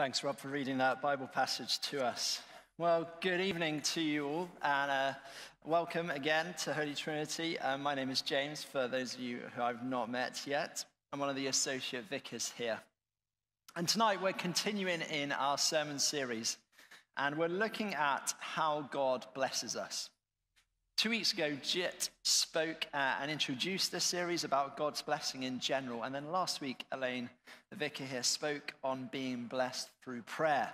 Thanks, Rob, for reading that Bible passage to us. Well, good evening to you all, and uh, welcome again to Holy Trinity. Uh, my name is James, for those of you who I've not met yet. I'm one of the associate vicars here. And tonight we're continuing in our sermon series, and we're looking at how God blesses us. Two weeks ago, Jit spoke uh, and introduced this series about God's blessing in general. And then last week, Elaine, the vicar here, spoke on being blessed through prayer.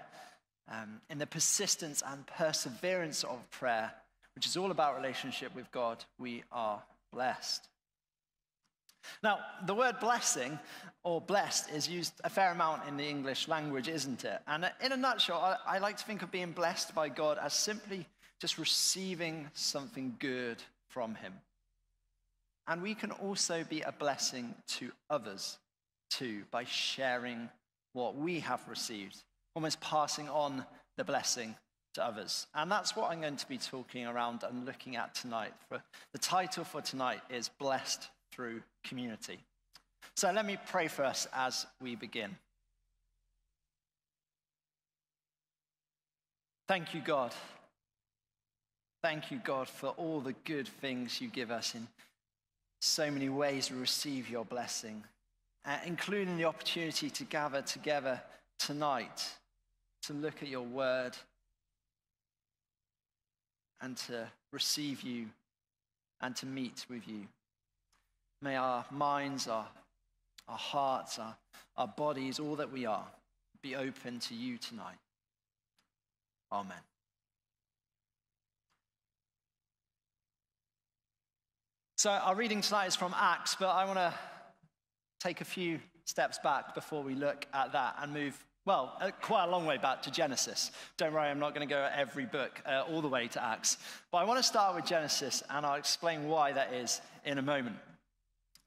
Um, in the persistence and perseverance of prayer, which is all about relationship with God, we are blessed. Now, the word blessing or blessed is used a fair amount in the English language, isn't it? And in a nutshell, I, I like to think of being blessed by God as simply just receiving something good from Him. And we can also be a blessing to others too by sharing what we have received, almost passing on the blessing to others. And that's what I'm going to be talking around and looking at tonight. For the title for tonight is Blessed Through Community. So let me pray for us as we begin. Thank you, God Thank you, God, for all the good things you give us in so many ways we receive your blessing, uh, including the opportunity to gather together tonight to look at your word and to receive you and to meet with you. May our minds, our, our hearts, our, our bodies, all that we are, be open to you tonight. Amen. So, our reading tonight is from Acts, but I want to take a few steps back before we look at that and move, well, uh, quite a long way back to Genesis. Don't worry, I'm not going to go every book uh, all the way to Acts. But I want to start with Genesis, and I'll explain why that is in a moment.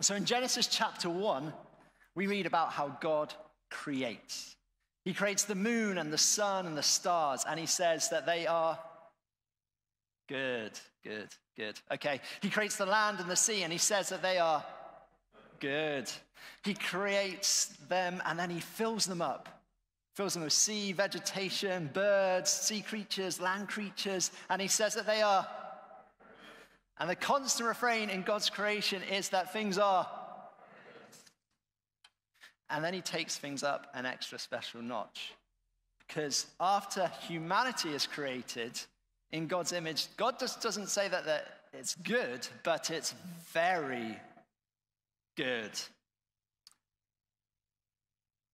So, in Genesis chapter 1, we read about how God creates. He creates the moon and the sun and the stars, and he says that they are good, good. Good. Okay. He creates the land and the sea, and he says that they are good. He creates them and then he fills them up. Fills them with sea, vegetation, birds, sea creatures, land creatures, and he says that they are. And the constant refrain in God's creation is that things are. And then he takes things up an extra special notch. Because after humanity is created, in God's image, God just doesn't say that, that it's good, but it's very good.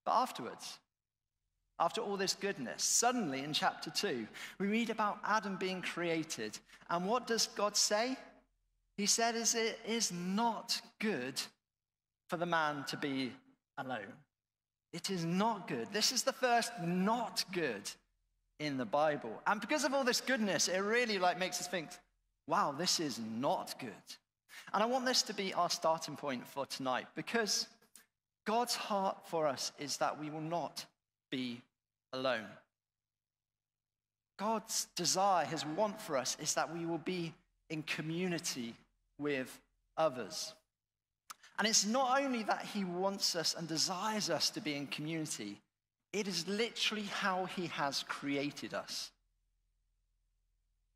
But afterwards, after all this goodness, suddenly in chapter 2, we read about Adam being created. And what does God say? He said, is It is not good for the man to be alone. It is not good. This is the first not good in the Bible. And because of all this goodness, it really like makes us think, wow, this is not good. And I want this to be our starting point for tonight because God's heart for us is that we will not be alone. God's desire, his want for us is that we will be in community with others. And it's not only that he wants us and desires us to be in community, it is literally how he has created us.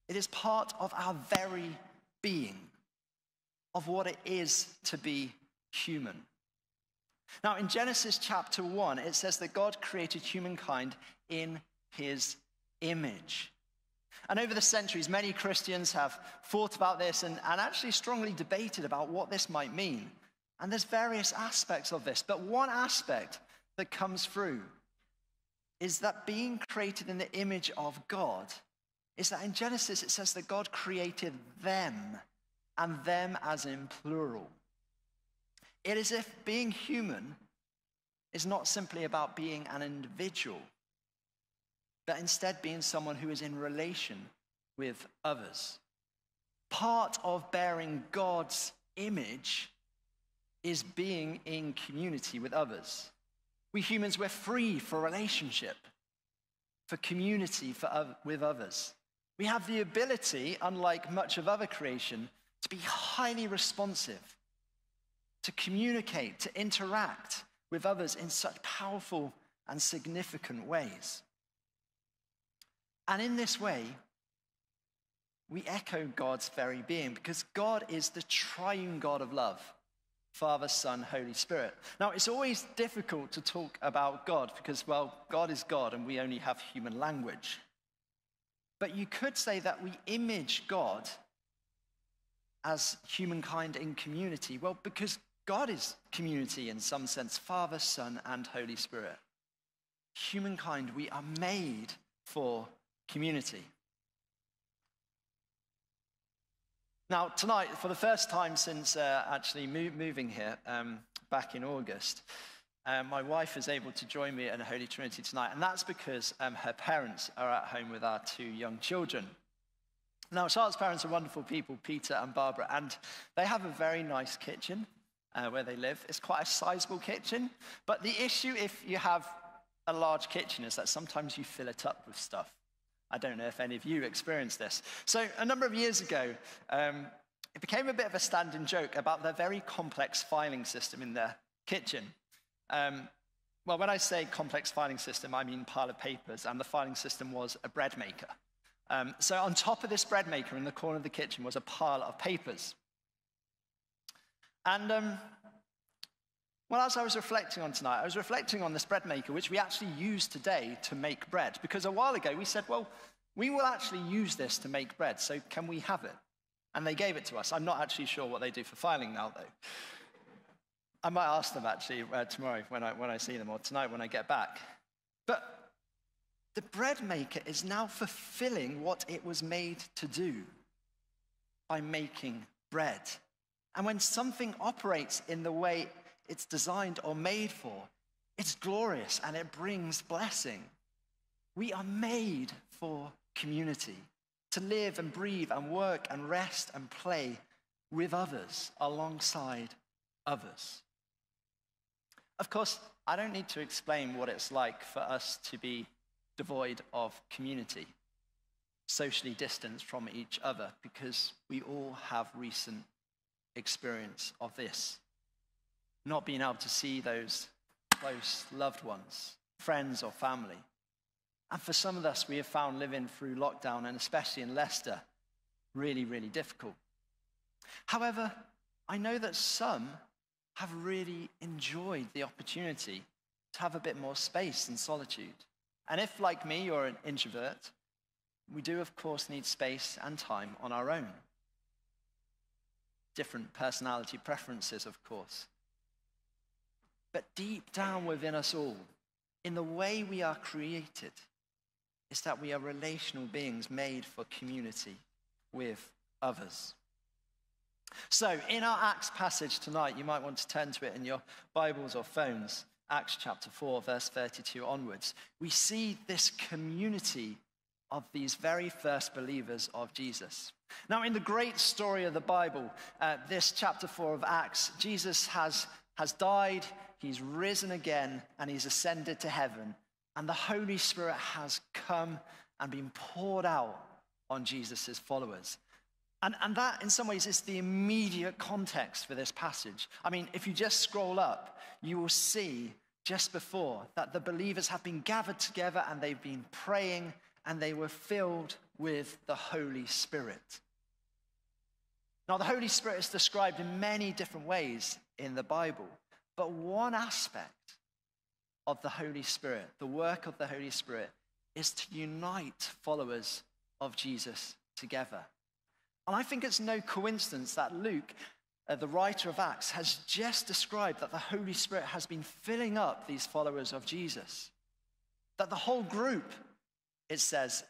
It is part of our very being, of what it is to be human. Now, in Genesis chapter 1, it says that God created humankind in his image. And over the centuries, many Christians have thought about this and, and actually strongly debated about what this might mean. And there's various aspects of this, but one aspect that comes through is that being created in the image of God is that in Genesis it says that God created them and them as in plural. It is if being human is not simply about being an individual, but instead being someone who is in relation with others. Part of bearing God's image is being in community with others. We humans, we're free for relationship, for community for, with others. We have the ability, unlike much of other creation, to be highly responsive, to communicate, to interact with others in such powerful and significant ways. And in this way, we echo God's very being because God is the triune God of love Father, Son, Holy Spirit. Now, it's always difficult to talk about God because, well, God is God and we only have human language. But you could say that we image God as humankind in community. Well, because God is community in some sense Father, Son, and Holy Spirit. Humankind, we are made for community. Now, tonight, for the first time since uh, actually move, moving here um, back in August, um, my wife is able to join me in Holy Trinity tonight, and that's because um, her parents are at home with our two young children. Now, Charlotte's parents are wonderful people, Peter and Barbara, and they have a very nice kitchen uh, where they live. It's quite a sizable kitchen, but the issue if you have a large kitchen is that sometimes you fill it up with stuff. I don't know if any of you experienced this. So, a number of years ago, um, it became a bit of a standing joke about their very complex filing system in their kitchen. Um, well, when I say complex filing system, I mean pile of papers, and the filing system was a bread maker. Um, so, on top of this bread maker in the corner of the kitchen was a pile of papers. And um, well, as I was reflecting on tonight, I was reflecting on this bread maker, which we actually use today to make bread. Because a while ago we said, well, we will actually use this to make bread, so can we have it? And they gave it to us. I'm not actually sure what they do for filing now, though. I might ask them actually uh, tomorrow when I, when I see them, or tonight when I get back. But the bread maker is now fulfilling what it was made to do by making bread. And when something operates in the way it's designed or made for. It's glorious and it brings blessing. We are made for community, to live and breathe and work and rest and play with others, alongside others. Of course, I don't need to explain what it's like for us to be devoid of community, socially distanced from each other, because we all have recent experience of this not being able to see those close loved ones, friends, or family. And for some of us, we have found living through lockdown, and especially in Leicester, really, really difficult. However, I know that some have really enjoyed the opportunity to have a bit more space and solitude. And if, like me, you're an introvert, we do, of course, need space and time on our own. Different personality preferences, of course. But deep down within us all, in the way we are created, is that we are relational beings made for community with others. So, in our Acts passage tonight, you might want to turn to it in your Bibles or phones, Acts chapter 4, verse 32 onwards. We see this community of these very first believers of Jesus. Now, in the great story of the Bible, uh, this chapter 4 of Acts, Jesus has, has died, he's risen again and he's ascended to heaven. And the Holy Spirit has come and been poured out on Jesus' followers. And, and that, in some ways, is the immediate context for this passage. I mean, if you just scroll up, you will see just before that the believers have been gathered together and they've been praying and they were filled with the Holy Spirit. Now, the Holy Spirit is described in many different ways in the Bible. But one aspect of the Holy Spirit, the work of the Holy Spirit, is to unite followers of Jesus together. And I think it's no coincidence that Luke, uh, the writer of Acts, has just described that the Holy Spirit has been filling up these followers of Jesus. That the whole group, it says,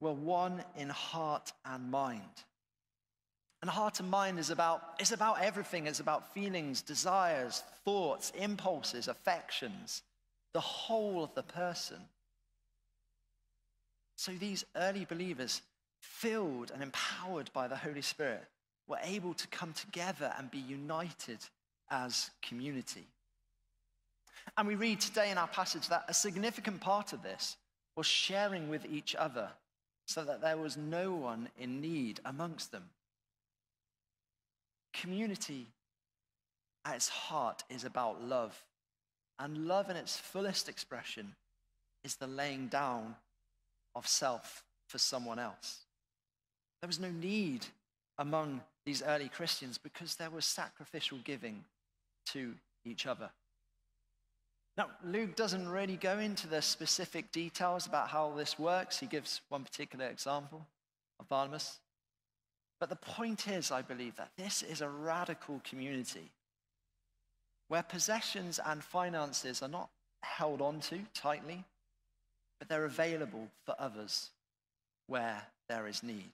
were one in heart and mind. And heart and mind is about, it's about everything. It's about feelings, desires, thoughts, impulses, affections, the whole of the person. So these early believers, filled and empowered by the Holy Spirit, were able to come together and be united as community. And we read today in our passage that a significant part of this was sharing with each other so that there was no one in need amongst them. Community at its heart is about love And love in its fullest expression is the laying down of self for someone else. There was no need among these early Christians because there was sacrificial giving to each other. Now, Luke doesn't really go into the specific details about how this works. He gives one particular example of Barnabas. But the point is, I believe, that this is a radical community where possessions and finances are not held onto tightly, but they're available for others where there is need.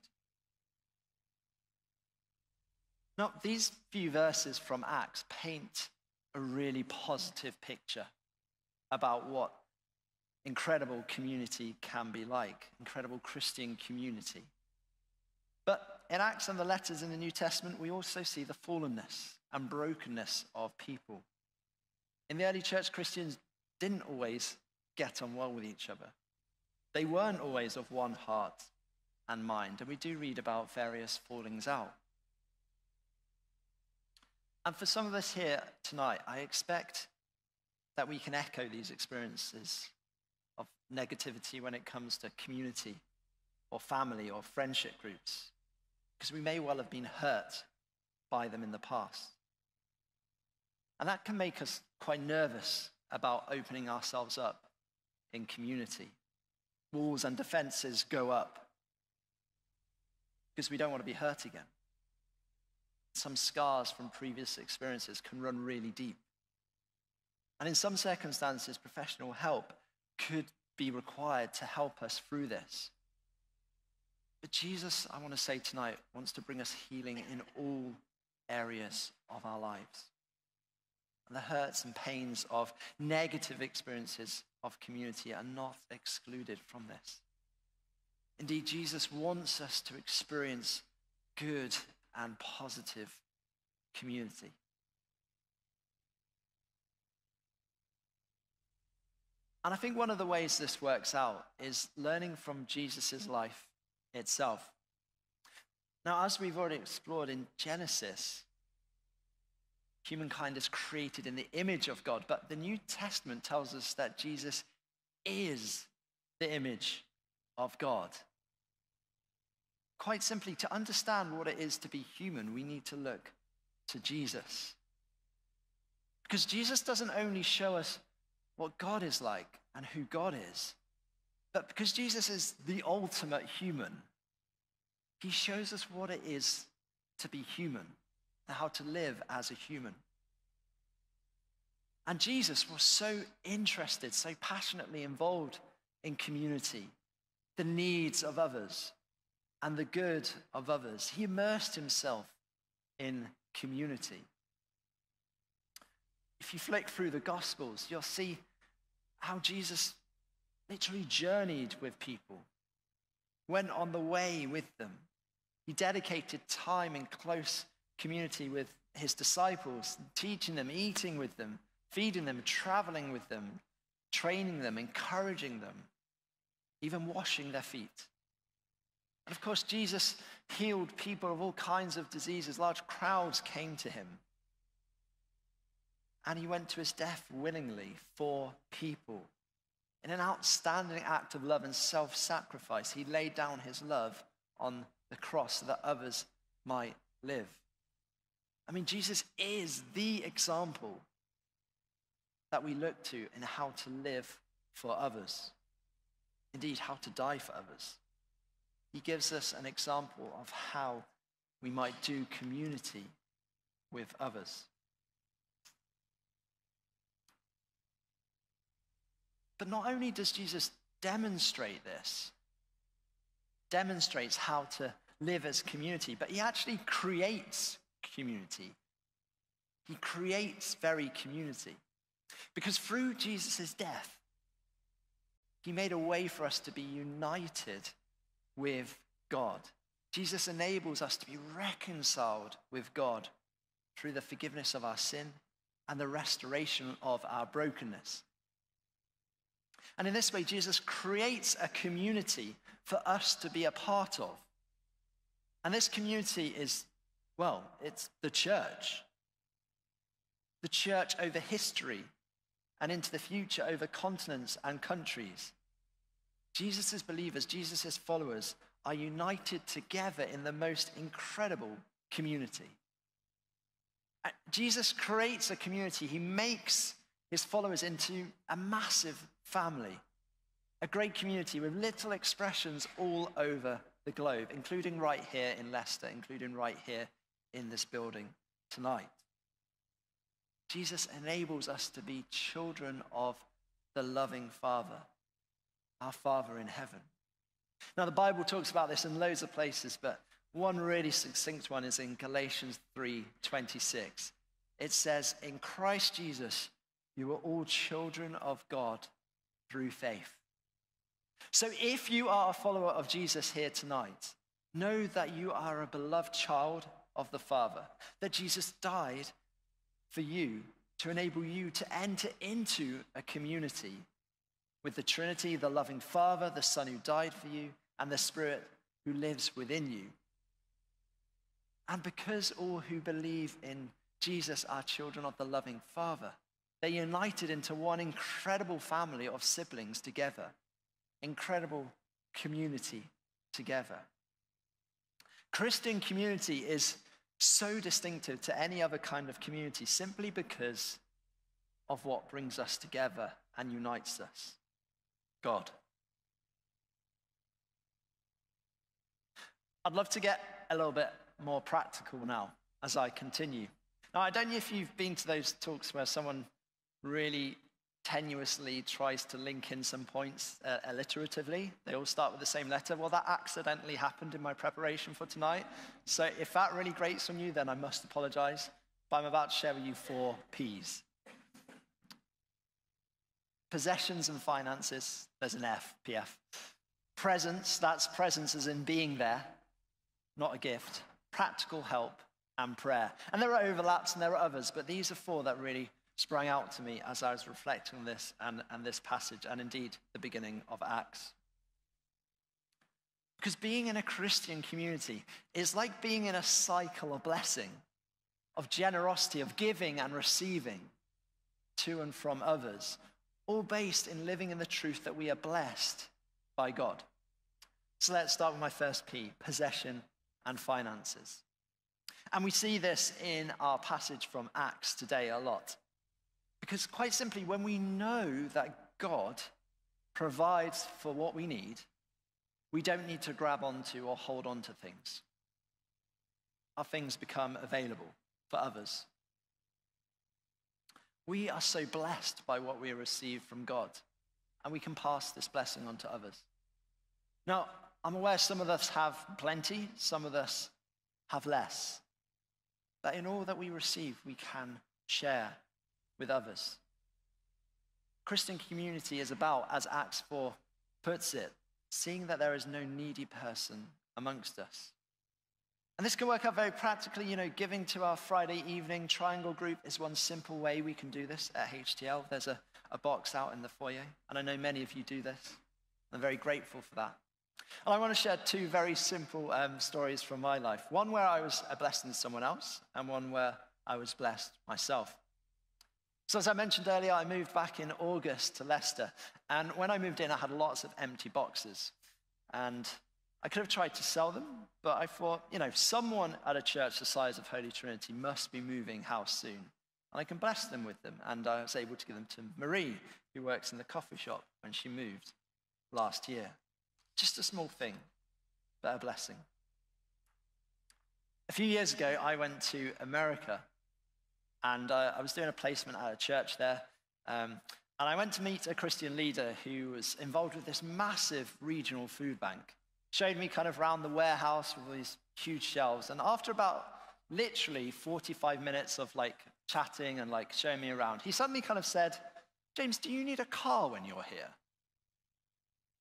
Now, these few verses from Acts paint a really positive picture about what incredible community can be like, incredible Christian community. But in Acts and the letters in the New Testament, we also see the fallenness and brokenness of people. In the early church, Christians didn't always get on well with each other. They weren't always of one heart and mind, and we do read about various fallings out. And for some of us here tonight, I expect that we can echo these experiences of negativity when it comes to community or family or friendship groups, because we may well have been hurt by them in the past. And that can make us quite nervous about opening ourselves up in community. Walls and defenses go up because we don't want to be hurt again. Some scars from previous experiences can run really deep. And in some circumstances, professional help could be required to help us through this. But Jesus, I want to say tonight, wants to bring us healing in all areas of our lives. And the hurts and pains of negative experiences of community are not excluded from this. Indeed, Jesus wants us to experience good and positive community. And I think one of the ways this works out is learning from Jesus' life itself. Now, as we've already explored in Genesis, humankind is created in the image of God, but the New Testament tells us that Jesus is the image of God. Quite simply, to understand what it is to be human, we need to look to Jesus. Because Jesus doesn't only show us what God is like and who God is, but because Jesus is the ultimate human, he shows us what it is to be human and how to live as a human. And Jesus was so interested, so passionately involved in community, the needs of others, and the good of others. He immersed himself in community. If you flick through the Gospels, you'll see how Jesus literally journeyed with people, went on the way with them. He dedicated time in close community with his disciples, teaching them, eating with them, feeding them, traveling with them, training them, encouraging them, even washing their feet. And of course, Jesus healed people of all kinds of diseases. Large crowds came to him. And he went to his death willingly for people. In an outstanding act of love and self sacrifice, he laid down his love on the cross so that others might live. I mean, Jesus is the example that we look to in how to live for others. Indeed, how to die for others. He gives us an example of how we might do community with others. But not only does Jesus demonstrate this, demonstrates how to live as community, but he actually creates community. He creates very community. Because through Jesus' death, he made a way for us to be united with God. Jesus enables us to be reconciled with God through the forgiveness of our sin and the restoration of our brokenness. And in this way, Jesus creates a community for us to be a part of. And this community is, well, it's the church. The church over history and into the future over continents and countries. Jesus' believers, Jesus' followers are united together in the most incredible community. Jesus creates a community. He makes his followers into a massive family, a great community with little expressions all over the globe, including right here in Leicester, including right here in this building tonight. Jesus enables us to be children of the loving Father, our Father in heaven. Now, the Bible talks about this in loads of places, but one really succinct one is in Galatians 3:26. It says, "In Christ Jesus, you are all children of God through faith." So if you are a follower of Jesus here tonight, know that you are a beloved child of the Father, that Jesus died for you to enable you to enter into a community with the Trinity, the loving Father, the Son who died for you, and the Spirit who lives within you. And because all who believe in Jesus are children of the loving Father, they're united into one incredible family of siblings together, incredible community together. Christian community is so distinctive to any other kind of community simply because of what brings us together and unites us God. I'd love to get a little bit more practical now as I continue. Now, I don't know if you've been to those talks where someone really tenuously tries to link in some points uh, alliteratively. They all start with the same letter. Well, that accidentally happened in my preparation for tonight. So if that really grates on you, then I must apologize. But I'm about to share with you four P's. Possessions and finances, there's an F, PF. Presence, that's presence as in being there, not a gift. Practical help and prayer. And there are overlaps and there are others, but these are four that really sprang out to me as I was reflecting on this and, and this passage, and indeed the beginning of Acts. Because being in a Christian community is like being in a cycle of blessing, of generosity, of giving and receiving to and from others, all based in living in the truth that we are blessed by God. So let's start with my first P possession and finances. And we see this in our passage from Acts today a lot. Because, quite simply, when we know that God provides for what we need, we don't need to grab onto or hold on to things. Our things become available for others. We are so blessed by what we receive from God, and we can pass this blessing on to others. Now, I'm aware some of us have plenty, some of us have less. But in all that we receive, we can share with others. Christian community is about, as Acts 4 puts it, seeing that there is no needy person amongst us. And this can work out very practically. You know, giving to our Friday evening triangle group is one simple way we can do this at HTL. There's a, a box out in the foyer, and I know many of you do this. I'm very grateful for that. And I want to share two very simple um, stories from my life one where I was a blessing to someone else, and one where I was blessed myself. So, as I mentioned earlier, I moved back in August to Leicester. And when I moved in, I had lots of empty boxes. And I could have tried to sell them, but I thought, you know, someone at a church the size of Holy Trinity must be moving house soon. And I can bless them with them. And I was able to give them to Marie, who works in the coffee shop when she moved last year. Just a small thing, but a blessing. A few years ago, I went to America and uh, I was doing a placement at a church there. Um, and I went to meet a Christian leader who was involved with this massive regional food bank. Showed me kind of around the warehouse with these huge shelves. And after about literally 45 minutes of like chatting and like showing me around, he suddenly kind of said, James, do you need a car when you're here?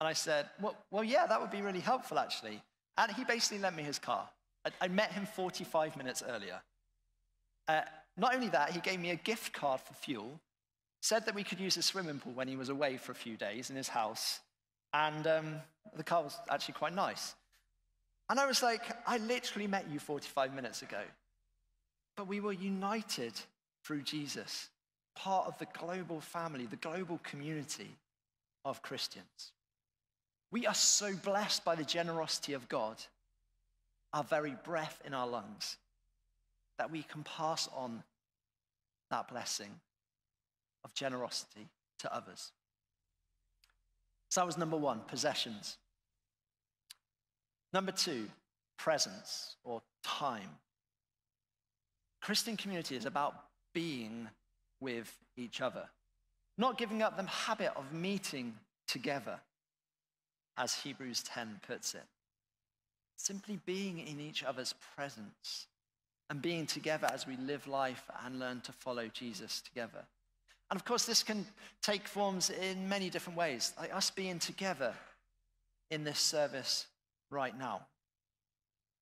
And I said, well, well yeah, that would be really helpful actually. And he basically lent me his car. I, I met him 45 minutes earlier. Uh, not only that, he gave me a gift card for fuel, said that we could use the swimming pool when he was away for a few days in his house, and um, the car was actually quite nice. And I was like, I literally met you 45 minutes ago, but we were united through Jesus. part of the global family, the global community of Christians. We are so blessed by the generosity of God, our very breath in our lungs, that we can pass on that blessing of generosity to others. So that was number one possessions. Number two, presence or time. Christian community is about being with each other, not giving up the habit of meeting together, as Hebrews 10 puts it. Simply being in each other's presence and being together as we live life and learn to follow Jesus together. And of course, this can take forms in many different ways, like us being together in this service right now.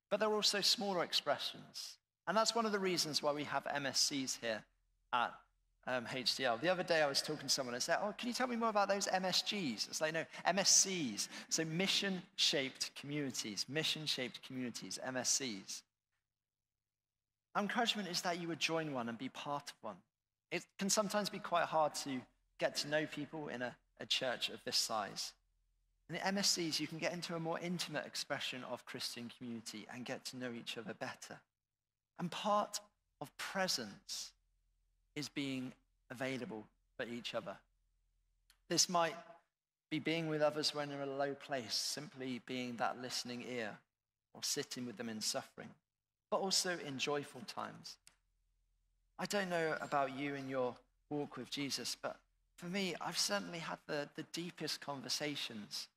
But there are also smaller expressions. And that's one of the reasons why we have MSCs here at um, HTL. The other day I was talking to someone and said, Oh, can you tell me more about those MSGs? It's like, no, MSCs. So mission shaped communities, mission shaped communities, MSCs. Our encouragement is that you would join one and be part of one. It can sometimes be quite hard to get to know people in a, a church of this size. In the MSCs, you can get into a more intimate expression of Christian community and get to know each other better. And part of presence is being available for each other. This might be being with others when they're in a low place, simply being that listening ear, or sitting with them in suffering, but also in joyful times. I don't know about you in your walk with Jesus, but for me, I've certainly had the, the deepest conversations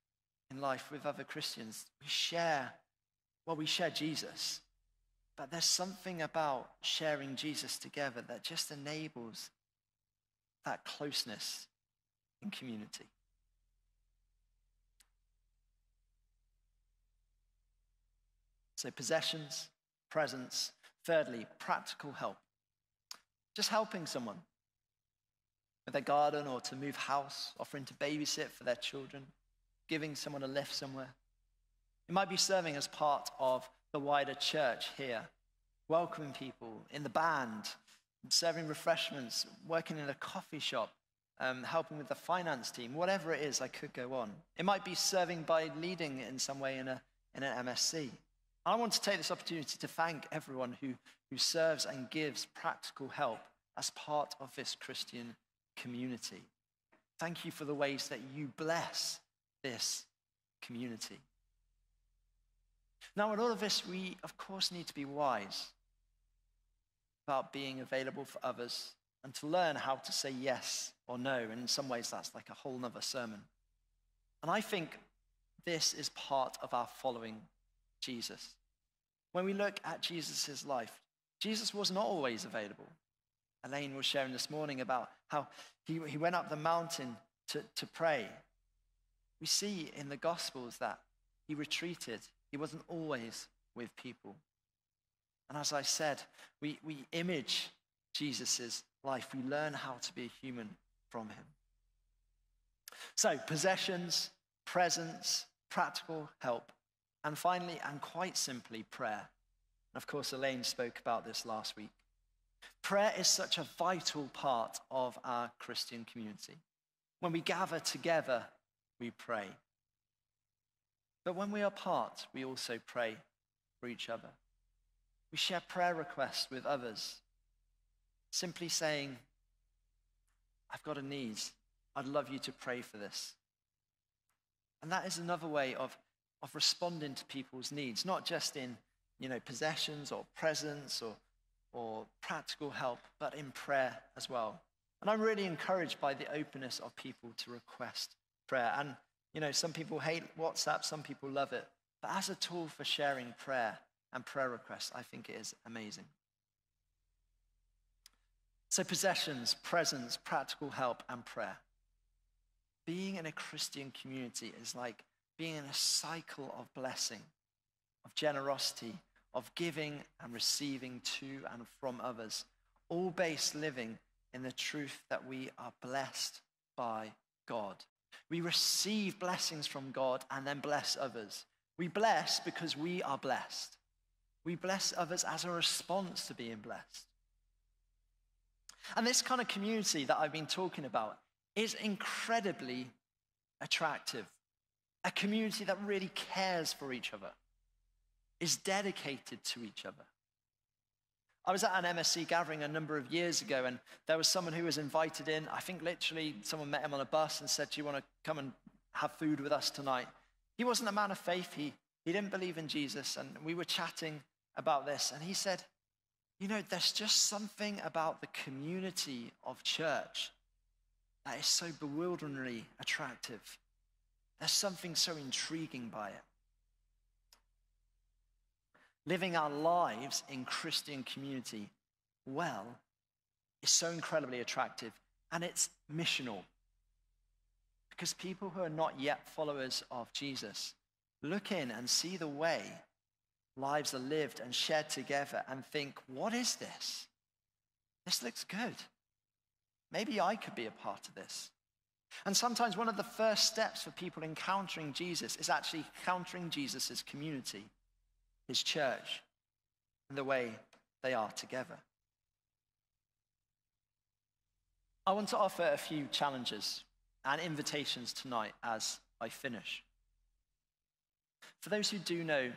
in life with other Christians. We share, well, we share Jesus, but there's something about sharing Jesus together that just enables that closeness in community. So, possessions, presence. Thirdly, practical help. Just helping someone with their garden or to move house, offering to babysit for their children, giving someone a lift somewhere. It might be serving as part of the wider church here, welcoming people in the band, serving refreshments, working in a coffee shop, um, helping with the finance team, whatever it is, I could go on. It might be serving by leading in some way in, a, in an MSC. I want to take this opportunity to thank everyone who, who serves and gives practical help as part of this Christian community. Thank you for the ways that you bless this community. Now, in all of this, we, of course, need to be wise about being available for others and to learn how to say yes or no. And in some ways, that's like a whole nother sermon. And I think this is part of our following Jesus. When we look at Jesus' life, Jesus was not always available. Elaine was sharing this morning about how he, he went up the mountain to, to pray. We see in the Gospels that he retreated, he wasn't always with people. And as I said, we, we image Jesus' life. We learn how to be a human from him. So, possessions, presence, practical help, and finally, and quite simply, prayer. And of course, Elaine spoke about this last week. Prayer is such a vital part of our Christian community. When we gather together, we pray. But when we are apart, we also pray for each other. We share prayer requests with others, simply saying, I've got a need. I'd love you to pray for this. And that is another way of, of responding to people's needs, not just in you know, possessions or presence or, or practical help, but in prayer as well. And I'm really encouraged by the openness of people to request prayer. And you know, some people hate WhatsApp, some people love it. But as a tool for sharing prayer and prayer requests, I think it is amazing. So, possessions, presence, practical help, and prayer. Being in a Christian community is like being in a cycle of blessing, of generosity, of giving and receiving to and from others, all based living in the truth that we are blessed by God. We receive blessings from God and then bless others. We bless because we are blessed. We bless others as a response to being blessed. And this kind of community that I've been talking about is incredibly attractive. A community that really cares for each other, is dedicated to each other. I was at an MSC gathering a number of years ago, and there was someone who was invited in. I think literally someone met him on a bus and said, Do you want to come and have food with us tonight? He wasn't a man of faith. He, he didn't believe in Jesus. And we were chatting about this, and he said, You know, there's just something about the community of church that is so bewilderingly attractive. There's something so intriguing by it. Living our lives in Christian community well is so incredibly attractive and it's missional. Because people who are not yet followers of Jesus look in and see the way lives are lived and shared together and think, what is this? This looks good. Maybe I could be a part of this. And sometimes one of the first steps for people encountering Jesus is actually encountering Jesus' community, his church, and the way they are together. I want to offer a few challenges and invitations tonight as I finish. For those who do know,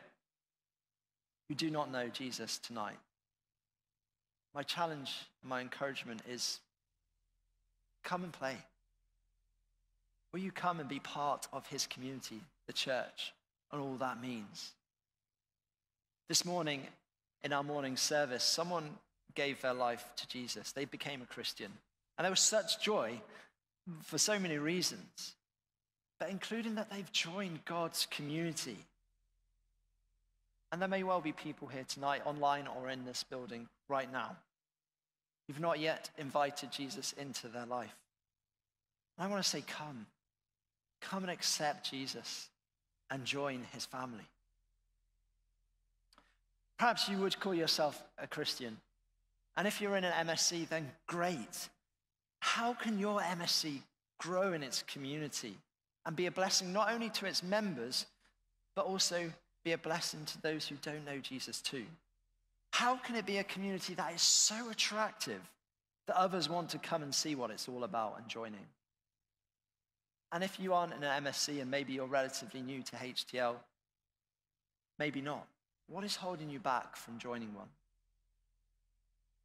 who do not know Jesus tonight, my challenge, my encouragement is come and play. Will you come and be part of his community, the church, and all that means? This morning, in our morning service, someone gave their life to Jesus. They became a Christian. And there was such joy for so many reasons, but including that they've joined God's community. And there may well be people here tonight, online or in this building right now, who've not yet invited Jesus into their life. I want to say, come. Come and accept Jesus and join his family. Perhaps you would call yourself a Christian. And if you're in an MSC, then great. How can your MSC grow in its community and be a blessing not only to its members, but also be a blessing to those who don't know Jesus too? How can it be a community that is so attractive that others want to come and see what it's all about and join in? And if you aren't in an MSC and maybe you're relatively new to HTL, maybe not. What is holding you back from joining one?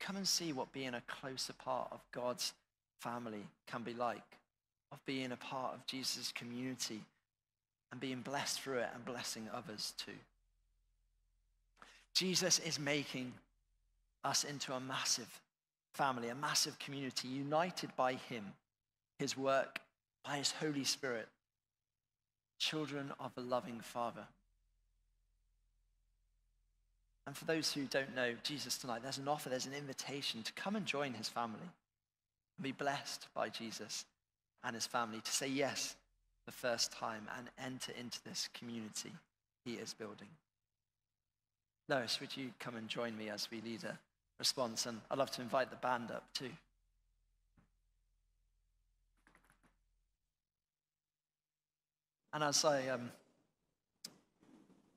Come and see what being a closer part of God's family can be like, of being a part of Jesus' community and being blessed through it and blessing others too. Jesus is making us into a massive family, a massive community, united by Him, His work, by his Holy Spirit, children of a loving Father. And for those who don't know Jesus tonight, there's an offer, there's an invitation to come and join his family and be blessed by Jesus and his family, to say yes the first time and enter into this community he is building. Lois, would you come and join me as we lead a response? And I'd love to invite the band up too. And as I um,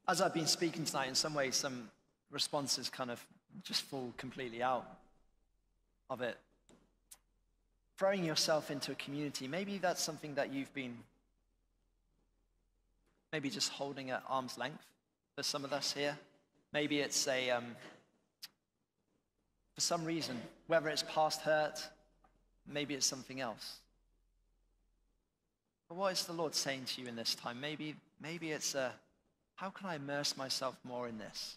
as I've been speaking tonight, in some ways, some responses kind of just fall completely out of it. Throwing yourself into a community, maybe that's something that you've been maybe just holding at arm's length for some of us here. Maybe it's a, um, for some reason, whether it's past hurt, maybe it's something else. What is the Lord saying to you in this time? Maybe, maybe it's a, how can I immerse myself more in this?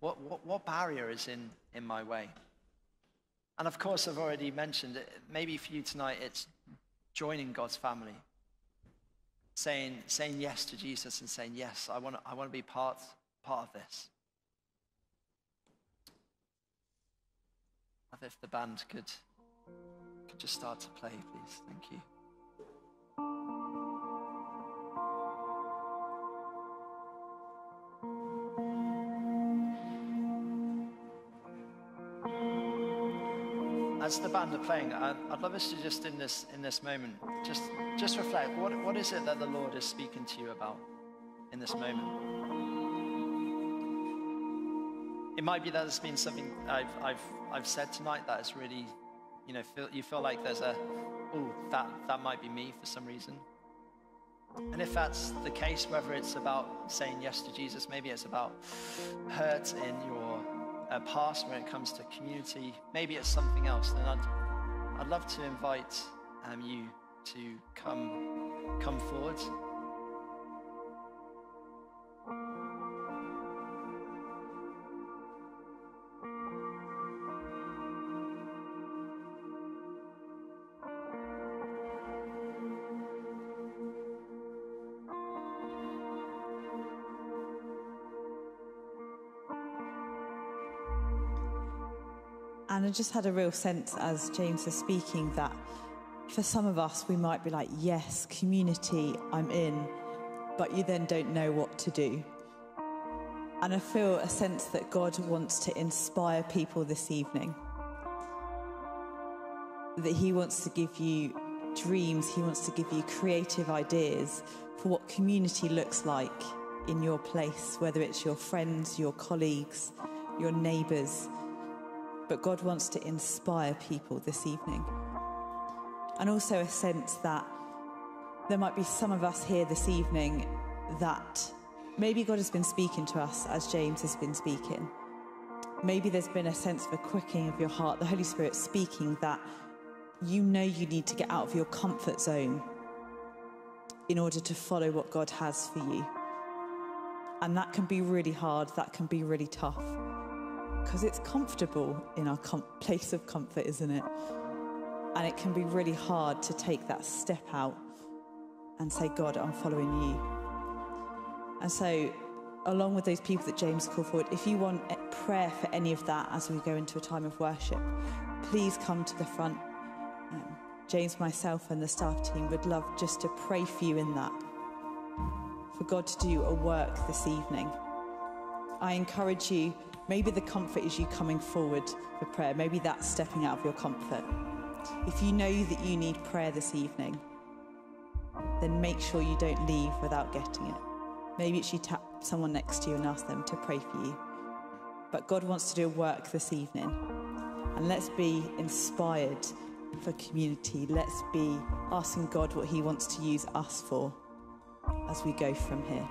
What, what, what barrier is in, in my way? And of course, I've already mentioned it. Maybe for you tonight, it's joining God's family. Saying, saying yes to Jesus and saying, yes, I want to I want to be part, part of this. If the band could, could just start to play, please. Thank you. As the band are playing, I'd, love us to just in this in this moment just just reflect. What what is it that the Lord is speaking to you about in this moment? It might be that there's been something I've I've I've said tonight that has really you know, feel, you feel like there's a, oh, that, that might be me for some reason. And if that's the case, whether it's about saying yes to Jesus, maybe it's about hurt in your uh, past when it comes to community, maybe it's something else, then I'd, I'd love to invite um, you to come, come forward. And I just had a real sense as James was speaking that for some of us, we might be like, yes, community, I'm in, but you then don't know what to do. And I feel a sense that God wants to inspire people this evening. That He wants to give you dreams, He wants to give you creative ideas for what community looks like in your place, whether it's your friends, your colleagues, your neighbours but God wants to inspire people this evening. And also a sense that there might be some of us here this evening that maybe God has been speaking to us as James has been speaking. Maybe there's been a sense of a quickening of your heart, the Holy Spirit speaking that you know you need to get out of your comfort zone in order to follow what God has for you. And that can be really hard, that can be really tough because it's comfortable in our com- place of comfort, isn't it? And it can be really hard to take that step out and say, God, I'm following you. And so, along with those people that James called forward, if you want prayer for any of that as we go into a time of worship, please come to the front. Um, James, myself, and the staff team would love just to pray for you in that, for God to do a work this evening. I encourage you Maybe the comfort is you coming forward for prayer. Maybe that's stepping out of your comfort. If you know that you need prayer this evening, then make sure you don't leave without getting it. Maybe it's you tap someone next to you and ask them to pray for you. But God wants to do a work this evening. And let's be inspired for community. Let's be asking God what He wants to use us for as we go from here.